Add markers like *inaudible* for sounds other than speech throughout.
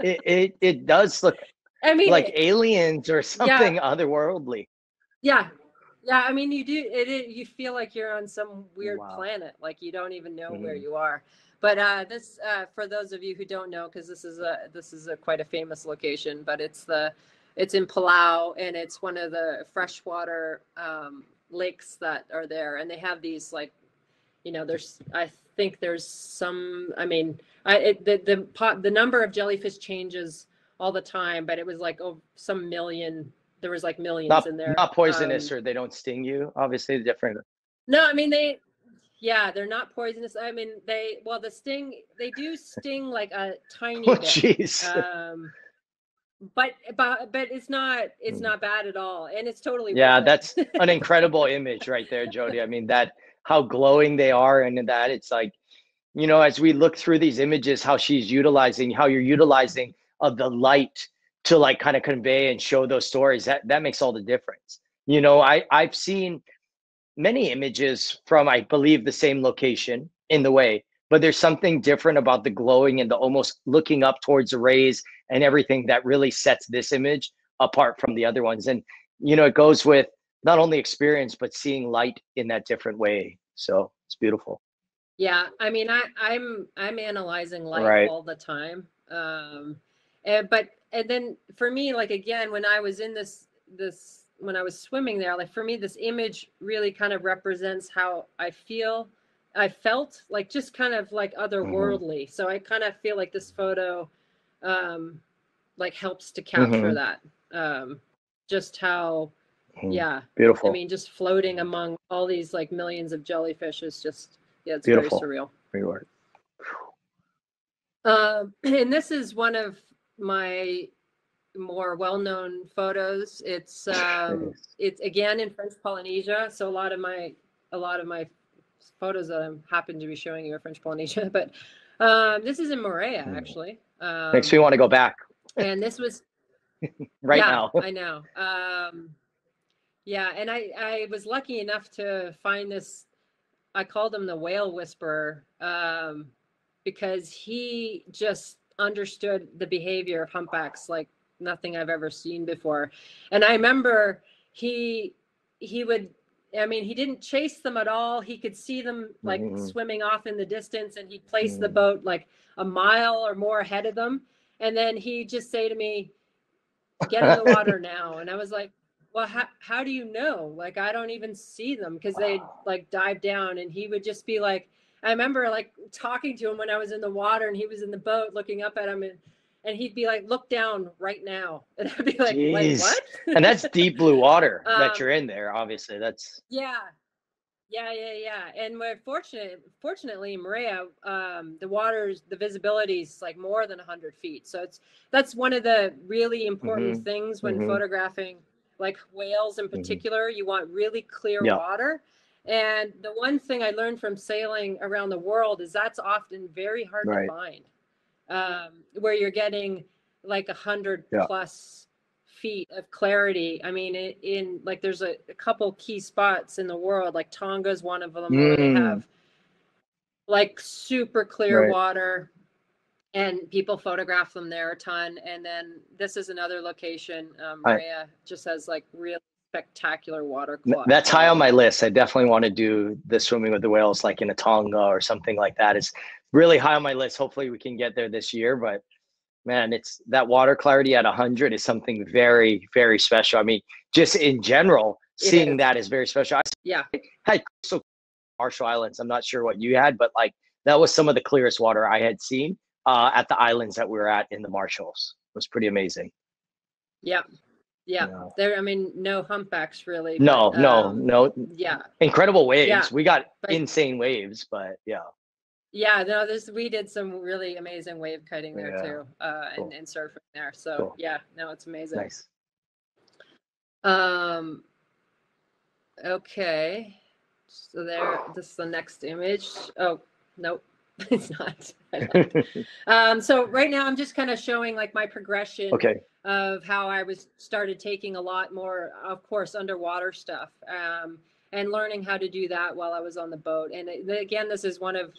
it, it it does look I mean, like it- aliens or something otherworldly. yeah, yeah. I mean, you do it, it. You feel like you're on some weird Wow. planet, like you don't even know where Mhm. you are. But uh, this, uh, for those of you who don't know, because this is a this is a quite a famous location, but it's the it's in Palau and it's one of the freshwater um, lakes that are there, and they have these like, you know, there's I think there's some. I mean, I it, the the pot the number of jellyfish changes all the time, but it was like oh some million. There was like millions Not in there. not poisonous Um, or they don't sting you. Obviously, different. no, I mean they yeah, they're not poisonous. I mean they well the sting they do sting like a tiny Oh, bit. jeez. Um but but but it's not it's not bad at all. And it's totally Yeah, that's an incredible *laughs* image right there, Jody. I mean, that how glowing they are, and that it's like, you know, as we look through these images, how she's utilizing, how you're utilizing of the light to like kind of convey and show those stories. That that makes all the difference. You know, I I've seen many images from I believe the same location in the way, but there's something different about the glowing and the almost looking up towards the rays and everything that really sets this image apart from the other ones. And you know, it goes with not only experience but seeing light in that different way. So it's beautiful. Yeah, I mean, I, I'm I'm analyzing light Right. all the time. Um, and, but and then for me, like again, when I was in this this when I was swimming there, like for me, this image really kind of represents how I feel. I felt like just kind of like otherworldly. So I kind of feel like this photo, um, like helps to capture Mhm. that. Um, just how, Mhm. yeah, Beautiful. I mean, just floating among all these like millions of jellyfish is just yeah, it's Beautiful. very surreal. Work. Um, *clears throat* and this is one of my more well-known photos. It's um, it's again in French Polynesia. So a lot of my a lot of my photos that I'm happen to be showing you are French Polynesia. *laughs* But um, this is in Moorea Hmm. actually. Um, Makes me want to go back and this was *laughs* right yeah, now. I know. Um, yeah, and I I was lucky enough to find this. I called him the whale whisperer um, because he just understood the behavior of humpbacks like nothing I've ever seen before. And I remember he he would. I mean, he didn't chase them at all. He could see them like Mhm. swimming off in the distance, and he'd place the Mhm. boat like a mile or more ahead of them. And then he'd just say to me, get in the water now. And I was like, well, how, how do you know? Like, I don't even see them because they like dive down. And he would just be like, I remember like talking to him when I was in the water and he was in the boat looking up at him and, and he'd be like, look down right now. *laughs* And I'd be like, wait, what? and that's deep blue water *laughs* Um, that you're in there. Obviously, that's Yeah. Yeah, yeah, yeah. And we're fortunate, fortunately, Moorea, um, the water's, the visibility is like more than 100 feet. So it's, that's one of the really important things when mhm. photographing like whales in particular. You want really clear Yeah. water. And the one thing I learned from sailing around the world is that's often very hard Right. to find, um, where you're getting like a hundred Yeah. plus feet of clarity. I mean, in, in like there's a, a couple key spots in the world, like Tonga is one of them where they Mm. have like super clear Right. water and people photograph them there a ton. And then this is another location. Um, I- Moorea just has like real spectacular water. Th- qual- That's high on my list. I definitely want to do the swimming with the whales, like in a Tonga or something like that. It's really high on my list. Hopefully, we can get there this year. But man, it's that water clarity at 100 is something very, very special. I mean, just in general, seeing that is very special. I Yeah. had crystal Marshall Islands. I'm not sure what you had, but like that was some of the clearest water I had seen uh, at the islands that we were at in the Marshalls. It was pretty amazing. Yeah. Yeah. There, I mean, no humpbacks really. No, but, no, um, no. Yeah. Incredible waves. Yeah, we got but- insane waves, but yeah. Yeah, no, this we did some really amazing wave kiting there Yeah. too, uh, Cool. and, and surfing there. So Cool. yeah, no, it's amazing. Nice. Um. Okay, so there. This is the next image. Oh, nope, *laughs* it's not. Um. So right now, I'm just kind of showing like my progression okay. of how I was started taking a lot more, of course, underwater stuff, um, and learning how to do that while I was on the boat. And again, this is one of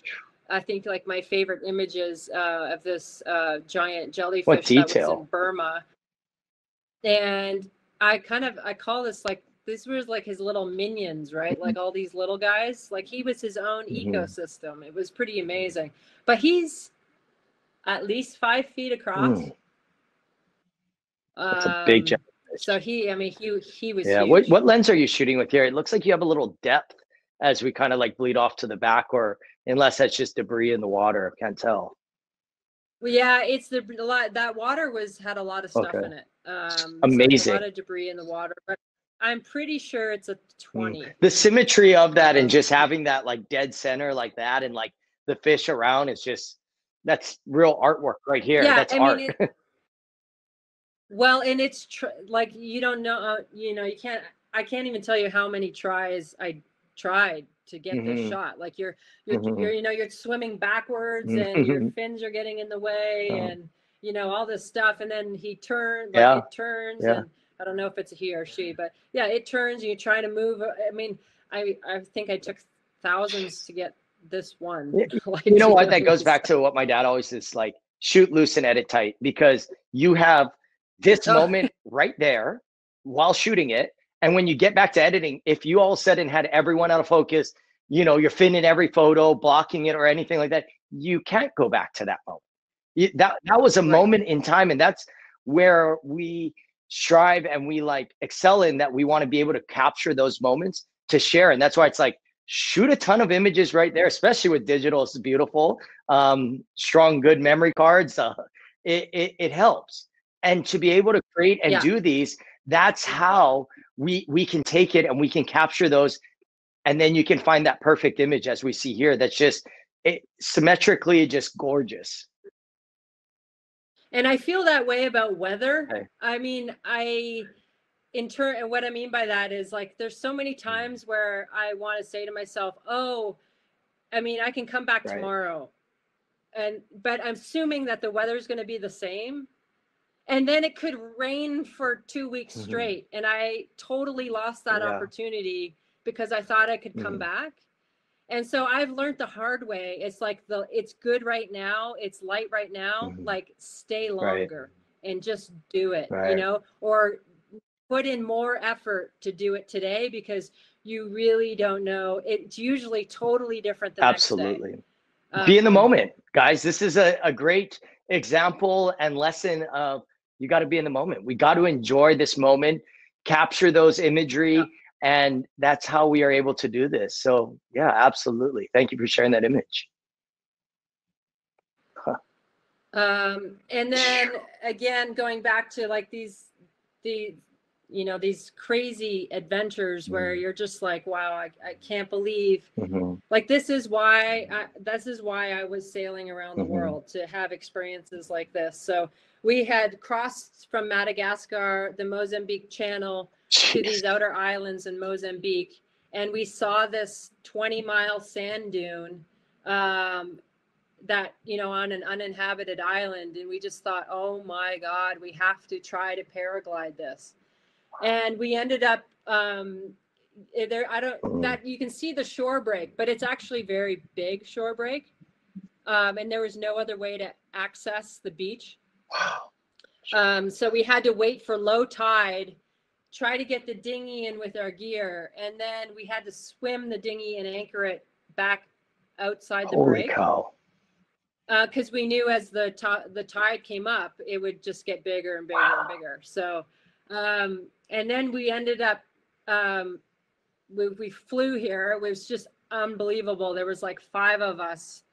I think like my favorite images uh, of this uh, giant jellyfish that was in Burma. And I kind of I call this like this was like his little minions, right? Like all these little guys. Like he was his own Mhm. ecosystem. It was pretty amazing. But he's at least five feet across. Mm. It's a big Um, jellyfish. So he, I mean, he he was Yeah. huge. What what lens are you shooting with here? It looks like you have a little depth as we kind of like bleed off to the back, or unless that's just debris in the water. I Can't tell. Well, yeah, it's the a lot that water was had a lot of stuff Okay. in it. Um, so Amazing. a lot of debris in the water, but I'm pretty sure it's a 20. The symmetry of that and just having that like dead center like that and like the fish around is just that's real artwork right here. Yeah, that's I art. mean, it, *laughs* well, and it's tr- like you don't know, uh, you know, you can't. I can't even tell you how many tries I tried to get this Mhm. shot. Like you're, you're, Mhm. you're, you know, you're swimming backwards, and your Mhm. fins are getting in the way, Oh. and you know all this stuff. And then he turns, like Yeah, it turns, yeah. and I don't know if it's a he or she, but yeah, it turns. And you're trying to move. I mean, I, I think I took thousands to get this one. *laughs* Like, you know what? That goes *laughs* back to what my dad always is like shoot loose and edit tight because you have this moment right there while shooting it. And when you get back to editing, if you all of a sudden had everyone out of focus, you know, you're finning every photo, blocking it or anything like that, you can't go back to that moment. That that was a Right. moment in time, and that's where we strive and we like excel in that we want to be able to capture those moments to share. And that's why it's like shoot a ton of images right there, especially with digital. It's beautiful. Um, strong, good memory cards. Uh, it, it it helps. And to be able to create and Yeah. do these, that's how we we can take it and we can capture those and then you can find that perfect image as we see here that's just it symmetrically just gorgeous And I feel that way about weather. I mean, I in turn and what I mean by that is like there's so many Mm-hmm. times where I want to say to myself, "Oh, I mean, I can come back Right. tomorrow." And but I'm assuming that the weather's going to be the same. And then it could rain for 2 weeks Mhm. straight and I totally lost that Yeah. opportunity because I thought I could come Mhm. back. And so I've learned the hard way. It's like the it's good right now, it's light right now, Mhm. like stay Right. longer and just do it, you know, or put in more effort to do it today because you really don't know. It's usually totally different the next absolutely be in the Um, moment guys this is a, a great example and lesson of you got to be in the moment we got to enjoy this moment capture those imagery Yeah. And that's how we are able to do this so yeah absolutely thank you for sharing that image Um, and then again, going back to like these, the, you know, these crazy adventures where Mhm. you're just like, wow, I, I can't believe Mhm. like this is why I, this is why I was sailing around the Mhm. world to have experiences like this. So we had crossed from Madagascar, the Mozambique Channel to these outer islands in Mozambique, and we saw this 20 mile sand dune um, that you know on an uninhabited island, and we just thought, oh my God, we have to try to paraglide this, and we ended up. Um, eh, there, I don't that you can see the shore break, but it's actually very big shore break, um, and there was no other way to access the beach. Wow Um, so we had to wait for low tide, try to get the dinghy in with our gear, and then we had to swim the dinghy and anchor it back outside the holy break cow because we knew as the ti- the tide came up, it would just get bigger and bigger Wow. and bigger. So, um, and then we ended up, um, we, we flew here. It was just unbelievable. There was like five of us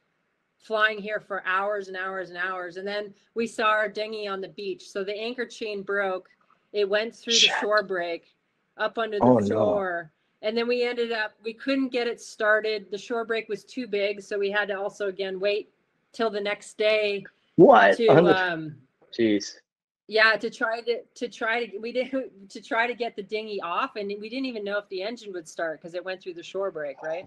flying here for hours and hours and hours. And then we saw our dinghy on the beach. So the anchor chain broke. It went through Shit. the shore break up under the Oh, no. shore. And then we ended up, we couldn't get it started. The shore break was too big. So we had to also again wait till the next day what to um jeez yeah to try to to try to we didn't *laughs* to try to get the dinghy off and we didn't even know if the engine would start because it went through the shore break right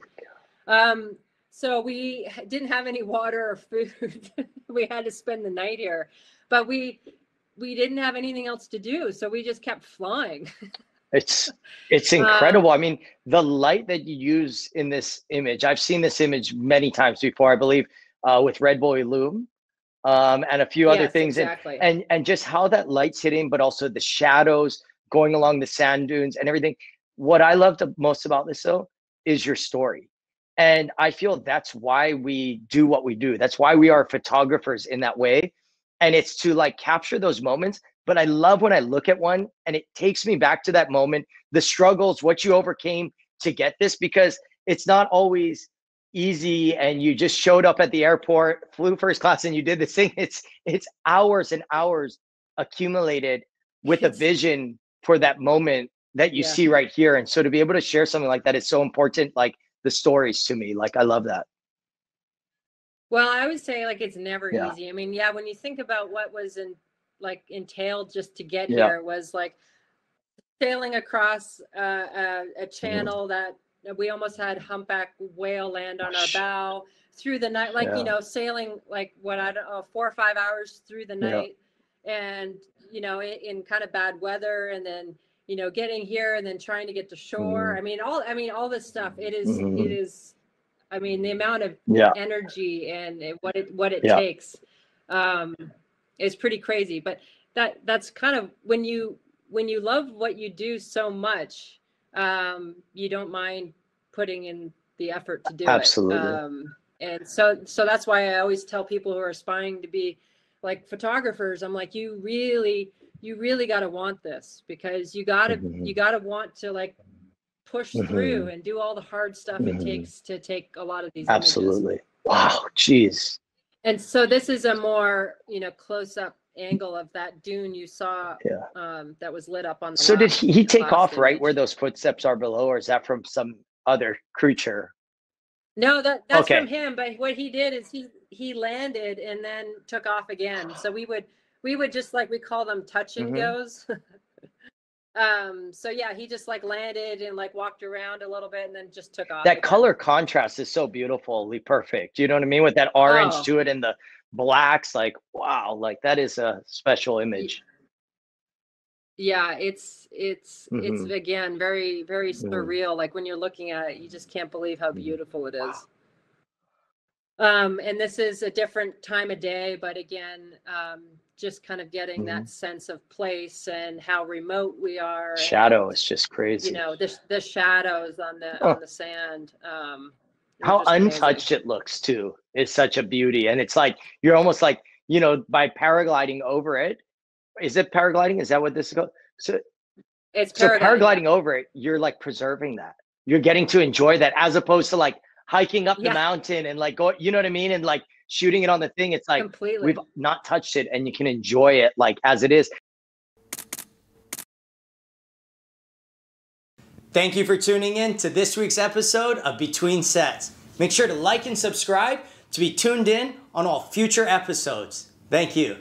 um so we didn't have any water or food *laughs* we had to spend the night here but we we didn't have anything else to do so we just kept flying *laughs* It's it's incredible. I mean, the light that you use in this image, I've seen this image many times before, I believe, uh, with Red Bull Illume um, and a few yes, other things. Exactly. And, and and just how that light's hitting, but also the shadows going along the sand dunes and everything. What I love the most about this though is your story. And I feel that's why we do what we do. That's why we are photographers in that way. And it's to like capture those moments but I love when I look at one and it takes me back to that moment, the struggles, what you overcame to get this, because it's not always easy and you just showed up at the airport, flew first class and you did this thing. *laughs* It's it's hours and hours accumulated with a vision for that moment that you yeah. see right here. And so to be able to share something like that is so important, like the stories to me. Like I love that. Well, I would say like it's never yeah. easy. I mean, yeah, when you think about what was in like entailed just to get yeah. here was like sailing across uh, a, a, mm-hmm. channel that we almost had humpback whale land on our bow through the night, like yeah. you know, sailing like what I don't know, four or five hours through the night, and you know, in, in, kind of bad weather, and then you know, getting here and then trying to get to shore. Mm-hmm. I mean, all I mean, all this stuff. It is, mm-hmm. it is. I mean, the amount of energy and what it what it takes. Um, is pretty crazy. But that that's kind of when you when you love what you do so much, um, you don't mind putting in the effort to do Absolutely. it. Absolutely. Um, and so so that's why I always tell people who are aspiring to be like photographers, I'm like, you really you really got to want this because you got to mm-hmm. you got to want to like push mm-hmm. through and do all the hard stuff mm-hmm. it takes to take a lot of these absolutely images. wow jeez and so this is a more, you know, close up angle of that dune you saw yeah. um, that was lit up on the So did he, he take off image. right where those footsteps are below, or is that from some other creature? No, that that's okay. from him. But what he did is he he landed and then took off again. So we would we would just like we call them touch and mm-hmm. goes. *laughs* Um, so yeah, he just like landed and like walked around a little bit and then just took off. That again. color contrast is so beautifully perfect. You know what I mean? With that orange oh. to it and the blacks, like wow, like that is a special image. Yeah, it's it's mm-hmm. it's again very very mm-hmm. surreal. Like when you're looking at it, you just can't believe how mm-hmm. beautiful it is. Wow. Um, and this is a different time of day, but again, um, just kind of getting mm-hmm. that sense of place and how remote we are. Shadow and, is just crazy. You know, the the shadows on the oh. on the sand. Um, how untouched amazing. it looks too is such a beauty, and it's like you're almost like you know by paragliding over it. Is it paragliding? Is that what this is called? So it's paragliding. so paragliding over it. You're like preserving that. You're getting to enjoy that as opposed to like hiking up yeah. the mountain and like go. You know what I mean? And like shooting it on the thing, it's like Completely. we've not touched it and you can enjoy it like as it is. Thank you for tuning in to this week's episode of Between Sets. Make sure to like and subscribe to be tuned in on all future episodes. Thank you.